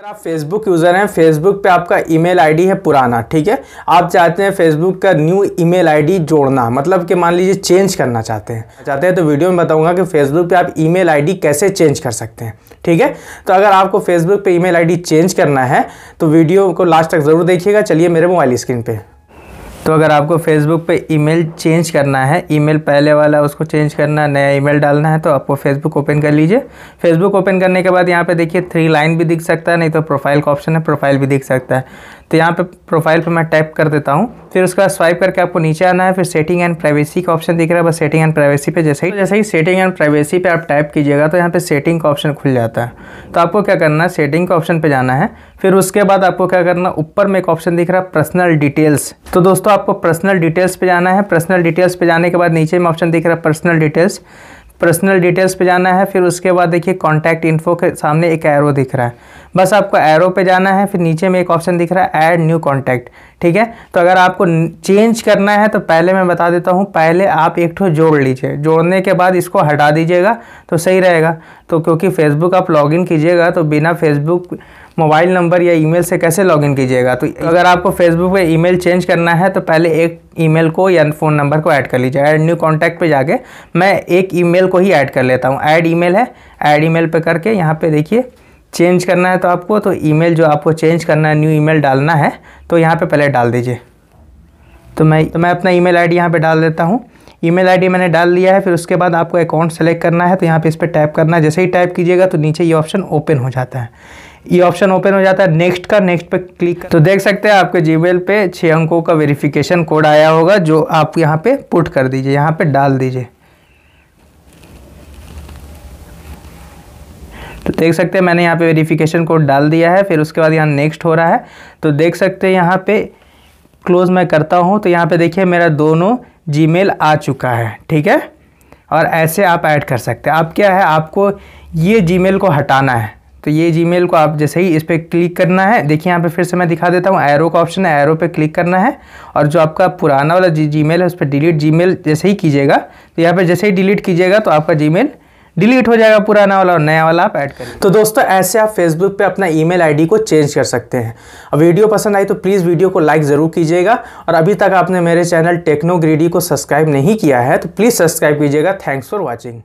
अगर आप Facebook user हैं फेसबुक पे आपका ईमेल आईडी है पुराना, ठीक है? आप चाहते हैं फेसबुक का न्यू ईमेल आईडी जोड़ना मतलब कि मान लीजिए चेंज करना चाहते हैं। चाहते हैं तो वीडियो में बताऊँगा कि फेसबुक पे आप ईमेल आईडी कैसे चेंज कर सकते हैं, ठीक है? तो अगर आपको फेसबुक पे ईमेल आईडी चेंज करना है तो वीडियो को लास्ट तक ज़रूर देखिएगा। चलिए मेरे मोबाइल स्क्रीन पर तो अगर आपको फेसबुक पे ईमेल चेंज करना है ईमेल पहले वाला उसको चेंज करना है नया ईमेल डालना है तो आपको फेसबुक ओपन कर लीजिए। फेसबुक ओपन करने के बाद यहाँ पे देखिए थ्री लाइन भी दिख सकता है, नहीं तो प्रोफ़ाइल का ऑप्शन है प्रोफ़ाइल भी दिख सकता है। तो यहाँ पे प्रोफ़ाइल पे मैं टैप कर देता हूँ। फिर उसके बाद स्वाइप करके आपको नीचे आना है, फिर सेटिंग एंड प्राइवेसी का ऑप्शन दिख रहा है, बस सेटिंग एंड प्राइवेसी पे जैसे ही जैसे ही सेटिंग एंड प्राइवेसी पे आप टाइप कीजिएगा तो यहाँ पे सेटिंग का ऑप्शन खुल जाता है। तो आपको क्या करना है सेटिंग का ऑप्शन पे जाना है। फिर उसके बाद आपको क्या करना ऊपर में एक ऑप्शन दिख रहा है पर्सनल डिटेल्स तो दोस्तों, आपको पर्सनल डिटेल्स पे जाना है। पर्सनल डिटेल्स पे जाने के बाद नीचे में ऑप्शन दिख रहा है पर्सनल डिटेल्स पर्सनल डिटेल्स पे जाना है, फिर उसके बाद देखिए कॉन्टैक्ट इन्फो के सामने एक एरो दिख रहा है। बस आपको एरो पे जाना है, फिर नीचे में एक ऑप्शन दिख रहा है ऐड न्यू कॉन्टैक्ट ठीक है? तो अगर आपको चेंज करना है तो पहले मैं बता देता हूँ, पहले आप एक ठो जोड़ लीजिए। जोड़ने के बाद इसको हटा दीजिएगा तो सही रहेगा। तो क्योंकि फेसबुक आप लॉगिन कीजिएगा तो बिना फेसबुक मोबाइल नंबर या ईमेल से कैसे लॉगिन कीजिएगा? तो अगर आपको फेसबुक पे ईमेल चेंज करना है तो पहले एक ईमेल को या फ़ोन नंबर को ऐड कर लीजिए। ऐड न्यू कॉन्टैक्ट पे जाके मैं एक ईमेल को ही ऐड कर लेता हूँ। ऐड ईमेल है। ऐड ईमेल पे करके यहाँ पे देखिए चेंज करना है तो आपको तो ईमेल जो आपको चेंज करना है न्यू ईमेल डालना है तो यहाँ पे पहले डाल दीजिए। तो मैं तो मैं अपना ईमेल आईडी यहाँ पे डाल देता हूँ। ईमेल आईडी मैंने डाल दिया है, फिर उसके बाद आपको अकाउंट सेलेक्ट करना है तो यहाँ पे इस पर टाइप करना है। जैसे ही टाइप कीजिएगा तो नीचे ये ऑप्शन ओपन हो जाता है। ये ऑप्शन ओपन हो जाता है नेक्स्ट का नेक्स्ट पे क्लिक तो देख सकते हैं आपके जीमेल पे छः अंकों का वेरिफिकेशन कोड आया होगा, जो आप यहाँ पे पुट कर दीजिए, यहाँ पे डाल दीजिए। तो देख सकते हैं मैंने यहाँ पे वेरिफिकेशन कोड डाल दिया है, फिर उसके बाद यहाँ नेक्स्ट हो रहा है। तो देख सकते हैं यहाँ पे क्लोज मैं करता हूँ तो यहाँ पे देखिए मेरा दोनों जीमेल आ चुका है, ठीक है? और ऐसे आप ऐड कर सकते हैं। आप क्या है, आपको ये जीमेल को हटाना है। तो ये जीमेल को आप जैसे ही इस पर क्लिक करना है, देखिए यहाँ पे फिर से मैं दिखा देता हूँ एरो का ऑप्शन है एरो पे क्लिक करना है। और जो आपका पुराना वाला जी जीमेल है, उस पर डिलीट जीमेल जैसे ही कीजिएगा तो यहाँ पे जैसे ही डिलीट कीजिएगा तो आपका जीमेल डिलीट हो जाएगा पुराना वाला और नया वाला आप ऐड करें तो दोस्तों, ऐसे आप फेसबुक पे अपना ईमेल आईडी को चेंज कर सकते हैं। और वीडियो पसंद आई तो प्लीज़ वीडियो को लाइक ज़रूर कीजिएगा और अभी तक आपने मेरे चैनल टेक्नो ग्रीडी को सब्सक्राइब नहीं किया है तो प्लीज़ सब्सक्राइब कीजिएगा। Thanks for watching